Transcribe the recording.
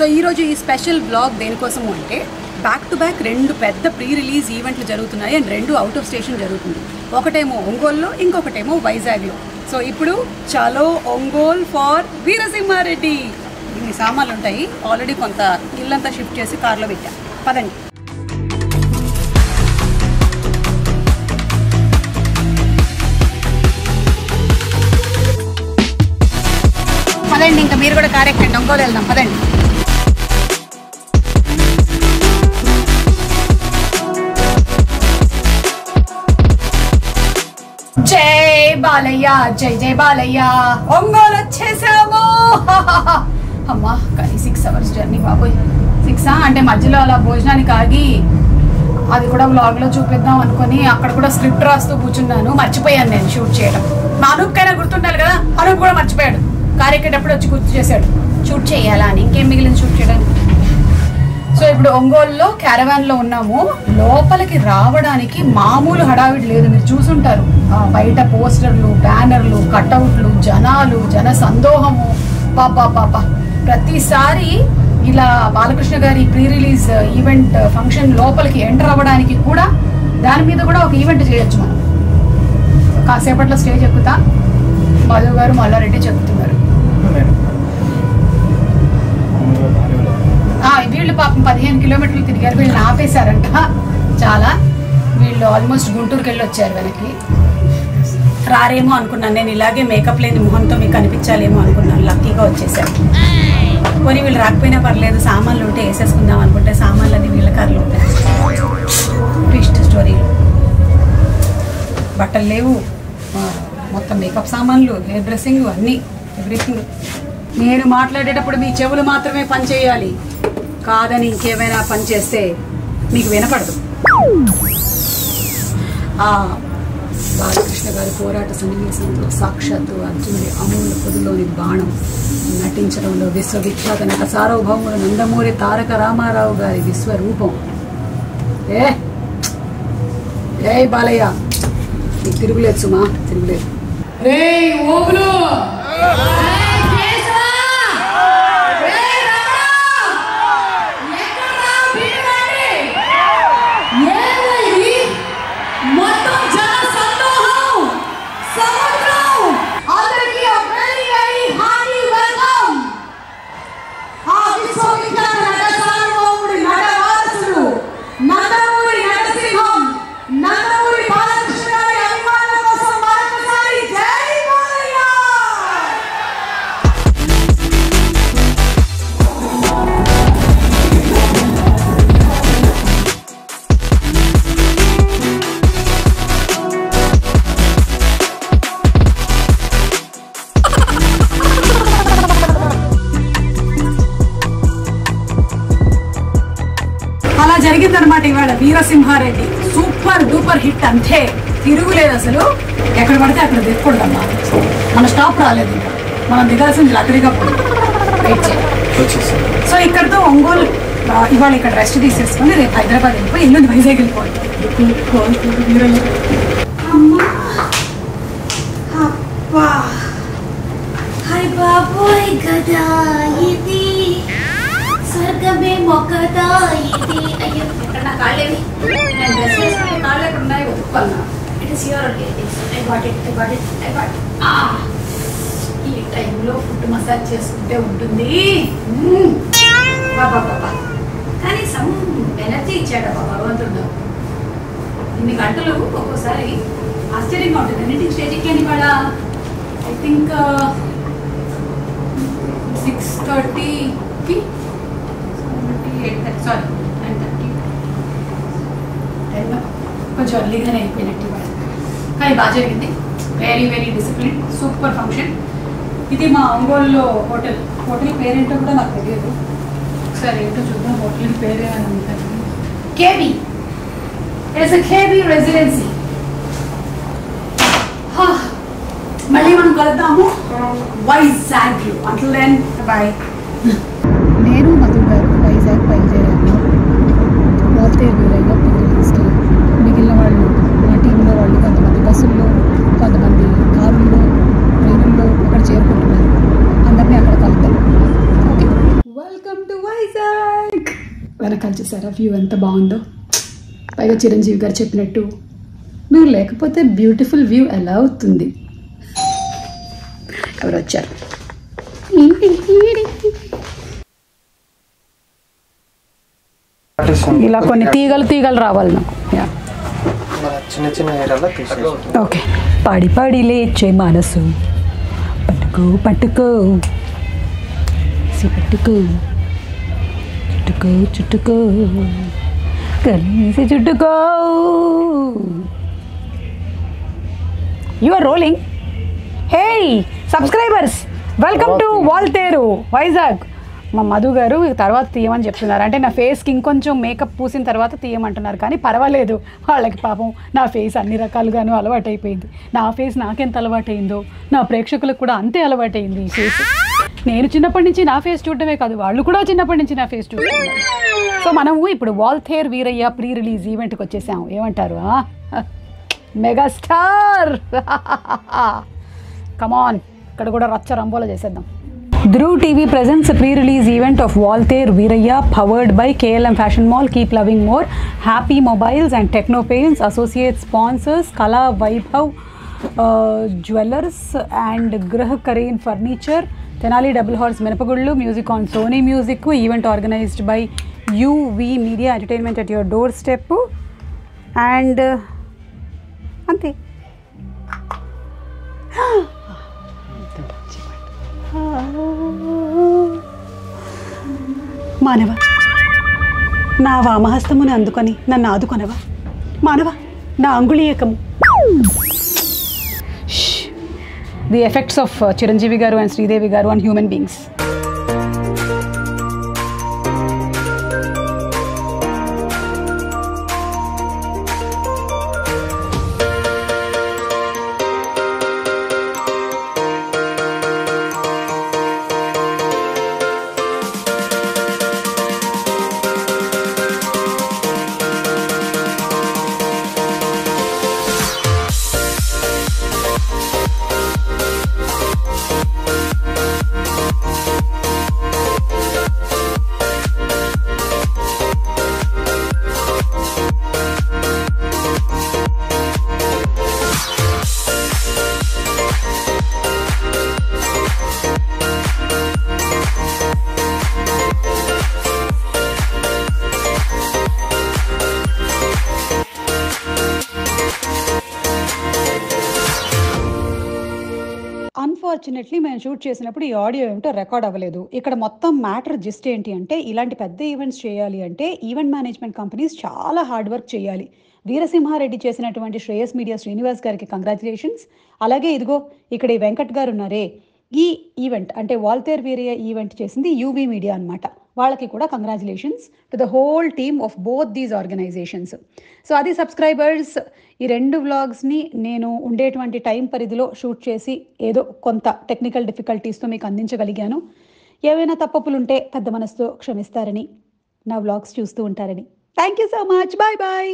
So ఈరోజు ఈ special blog దేనికోసము అంటే బ్యాక్ టు బ్యాక్ రెండు పెద్ద ప్రీ రిలీజ్ ఈవెంట్లు జరుగుతున్నాయి అండ్ రెండు అవుట్ ఆఫ్ స్టేషన్ జరుగుతుంది. ఒకటేమో ఒంగోల్లో ఇంకొకటేమో వైజాగ్లో. సో ఇప్పుడు చలో ఒంగోల్ ఫార్ వీరసింహారెడ్డి. ఇన్ని సామాన్లు ఉంటాయి. ఆల్రెడీ కొంత ఇల్లంతా షిఫ్ట్ చేసి కార్లో పెట్టా. పదండి. పదండి ఇంకా మీరు కూడా కార్యక్రమం ఒంగోలు వెళ్దాం. పదండి. జై బాలయ్య జై జై బాలయ్య. ఒంగోలు వచ్చేసాము. అమ్మా కానీ సిక్స్ అవర్స్ జర్నీ బాబోయ్. సిక్సా అంటే మధ్యలో అలా భోజనానికి ఆగి అది కూడా వ్లాగ్లో లో చూపిద్దాం అనుకుని అక్కడ కూడా స్క్రిప్ట్ రాస్తూ కూర్చున్నాను. మర్చిపోయాను నేను షూట్ చేయడం. మా అనూప్కైనా గుర్తుండాలి కదా? అనూప్ కూడా మర్చిపోయాడు. కార్ ఎక్కేటప్పుడు వచ్చి గుర్తు చేశాడు. షూట్ చేయాలా అని. ఇంకేం మిగిలింది షూట్ చేయడానికి? సో ఇప్పుడు ఒంగోలులో క్యారవాన్లో ఉన్నాము. లోపలికి రావడానికి మామూలు హడావిడి లేదు. మీరు చూసుంటారు. బయట పోస్టర్లు బ్యానర్లు కట్అవుట్లు జనాలు జన సందోహము. పాపా పాప ప్రతిసారి ఇలా బాలకృష్ణ గారి ప్రీ రిలీజ్ ఈవెంట్ ఫంక్షన్ లోపలికి ఎంటర్ అవ్వడానికి కూడా దాని మీద కూడా ఒక ఈవెంట్ చేయొచ్చు మనం. కాసేపట్లో స్టేజ్ ఎక్కుతా. మధు గారు మల్లారెడ్డి చెప్తున్నారు. పదిహేను కిలోమీటర్లు తిరిగారు. వీళ్ళని ఆపేశారంట. చాలా. వీళ్ళు ఆల్మోస్ట్ గుంటూరుకి వెళ్ళి వచ్చారు వెనక్కి. రారేమో అనుకున్నాను. నేను ఇలాగే మేకప్ లేని మొహంతో మీకు కనిపించాలేమో అనుకున్నాను. లక్కీగా వచ్చేసారు. పోనీ వీళ్ళు రాకపోయినా పర్లేదు. సామాన్లు ఉంటే వేసేసుకుందాం అనుకుంటే సామాన్లు అది వీళ్ళ కార్లు ఉంటాయి. ట్విస్ట్ స్టోరీలు బట్టలు లేవు. మొత్తం మేకప్ సామాన్లు హెయిర్ డ్రెస్సింగ్ అన్నీ. ఎవ్రీథింగ్ నేను మాట్లాడేటప్పుడు మీ చెవులు మాత్రమే పని చేయాలి కాదని ఇంకేమైనా పని చేస్తే మీకు వినపడదు. ఆ బాలకృష్ణ గారి పోరాట సన్నివేశంలో సాక్షాత్తు అర్జునుడి అమూల పొదిలోని బాణం నటించడంలో విశ్వవిఖ్యాత నట సార్వభౌముడు నందమూరి తారక రామారావు గారి విశ్వరూపం. ఏ? ఏ బాలయ్య? నీకు తిరుగులేదు సుమా తిరుగులేదు. రే ఓగులు హిట్ అనమాట ఇవాళ వీరసింహారెడ్డి. సూపర్ డూపర్ హిట్ అంతే. తిరుగులేదు అసలు. ఎక్కడ పడితే అక్కడ దిక్కకూడదమ్మా మన స్టాప్ రాలేదు ఇంకా. మనం దిగాల్సింది లగ్రీగా పోయింది సో ఇక్కడతో ఒంగోలు ఇవాళ ఇక్కడ రెస్ట్ తీసేసుకొని రేపు హైదరాబాద్ వెళ్ళిపోయి ఎల్లుండి వైజాగ్ వెళ్ళిపోవాలి. బాబోయ్ ఇది. స్వర్గమే మొక్కదా ఇది? అయ్యో ఎక్కడ నా కాళ్ళేవి? నేను డ్రెస్ వేసుకునే కాళ్ళు ఎక్కడ ఉన్నాయి ఒప్పుకున్నా it is your I got it I got it I got ఈ టైంలో ఫుడ్ మసాజ్ చేసుకుంటే ఉంటుంది. బాబా బాబా కానీ సమ్ ఎనర్జీ ఇచ్చాడబ్బా భగవంతుడు. ఇన్ని గంటలు ఒక్కోసారి ఆశ్చర్యంగా ఉంటుంది. అన్నింటికి స్టేజ్ ఎక్కాను ఇవాళ I think six thirty eight thirty sorry nine thirty ten కొంచెం ఎర్లీగానే అయిపోయినట్టు కానీ బాగా జరిగింది very very discipline super function ఇది మా ఒంగోలులో హోటల్. హోటల్ పేరేంటో కూడా నాకు తెలియదు. ఒకసారి ఏంటో చూద్దాం హోటల్ పేరే అని ఉంటుంది కేబీ. ఇట్స్ కేబీ రెసిడెన్సీ మళ్ళీ మనం కలుద్దాము. వైజాగ్ అంటుల్ దెన్ బాయ్ నేను మధు గారు వైజాగ్ బయలుదేరాను వాల్తేరు వీరయ్య పిల్లలిస్ట్ మిగిలిన వాళ్ళు మా టీంలో వాళ్ళు కొంతమంది బస్సుల్లో కొంతమంది కారుల్లో ట్రైనుల్లో అక్కడ చేరుకుంటున్నారు అందరినీ అక్కడ కలుద్దాం ఓకే వెల్కమ్ టు వై చూసారా వ్యూ ఎంత బాగుందో. పైగా చిరంజీవి గారు చెప్పినట్టు. నువ్వు లేకపోతే బ్యూటిఫుల్ వ్యూ ఎలా అవుతుంది? ఎవరు వచ్చారు? ఇలా కొన్ని తీగలు తీగలు రావాలి నాకు. యా మన చిన్న చిన్న ఏరియాలో తీసేసి ఓకే పాడి పాడి లేచే మనసు. పట్టుకో పట్టుకో. సి పట్టుకో చుట్టుకో చుట్టుకో. కలిసి చుట్టుకో. You are rolling hey subscribers welcome to Waltair Vizag మా మధు గారు తర్వాత తీయమని చెప్తున్నారు. అంటే నా ఫేస్కి ఇంకొంచెం మేకప్ పూసిన తర్వాత తీయమంటున్నారు. కానీ పర్వాలేదు. వాళ్ళకి పాపం నా ఫేస్ అన్ని రకాలుగాను అలవాటైపోయింది. నా ఫేస్ నాకెంత అలవాటైందో నా ప్రేక్షకులకు కూడా అంతే అలవాటైంది ఈ ఫేస్ నేను చిన్నప్పటి నుంచి నా ఫేస్ చూడటమే కాదు వాళ్ళు కూడా చిన్నప్పటి నుంచి నా ఫేస్ చూడటం సో మనము ఇప్పుడు వాల్థేర్ వీరయ్య ప్రీ రిలీజ్ ఈవెంట్కి వచ్చేసాము. ఏమంటారు మెగాస్టార్ కమాన్ ఇక్కడ కూడా రచ్చ రంబోల చేసేద్దాం. Dhruv TV presents pre release event of Waltair Veerayya powered by KLM fashion mall keep loving more happy mobiles and Technopaints associate sponsors Kala Vaibhav jewellers and గృహ Karine furniture Tenali double horse మినపగుళ్ళు music on Sony music event organized by UV media entertainment at your doorstep and అంతే. మానవ నా వామహస్తమును అందుకొని నన్ను ఆదుకొనవా? మానవ నా అంగుళీయకము. the effects of uh, Chiranjeevi Garu and Sridevi Garu on human beings. Unfortunately మేము షూట్ చేసినప్పుడు ఈ ఆడియో ఏమిటో రికార్డ్ అవ్వలేదు. ఇక్కడ మొత్తం మ్యాటర్ జిస్ట్ ఏంటి అంటే ఇలాంటి పెద్ద ఈవెంట్స్ చేయాలి అంటే ఈవెంట్ మేనేజ్మెంట్ కంపెనీస్ చాలా హార్డ్ వర్క్ చేయాలి. వీరసింహారెడ్డి చేసినటువంటి శ్రేయస్ మీడియా శ్రీనివాస్ గారికి కంగ్రాచులేషన్స్ అలాగే ఇదిగో ఇక్కడ ఈ వెంకట్ గారు ఉన్నారే. ఈ ఈవెంట్ అంటే వాల్తేర్ వీరయ్య ఈవెంట్ చేసింది యూవీ మీడియా అన్నమాట. వాళ్ళకి కూడా congratulations to the whole team of both these organizations so అది సబ్స్క్రైబర్స్ ఈ రెండు వ్లాగ్స్ని నేను ఉండేటువంటి టైం పరిధిలో షూట్ చేసి ఏదో కొంత టెక్నికల్ డిఫికల్టీస్తో మీకు అందించగలిగాను. ఏవైనా తప్పప్పులుంటే పెద్ద మనసుతో క్షమిస్తారని నా వ్లాగ్స్ చూస్తూ ఉంటారని. Thank you so much bye bye